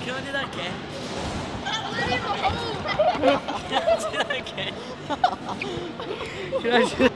Can I do that again? Can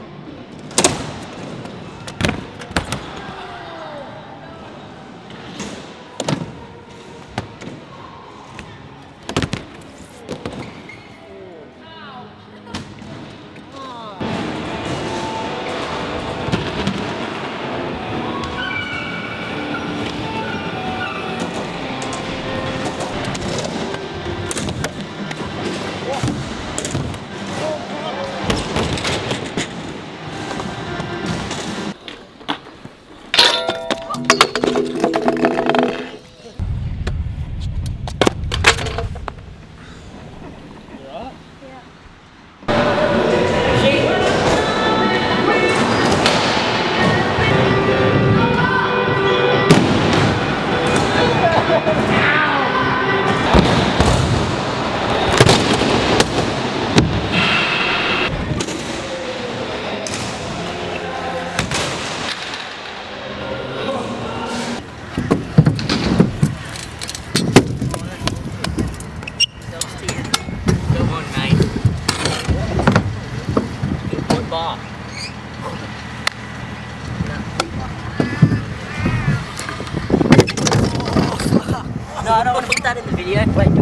No, I don't want to put that in the video. Wait,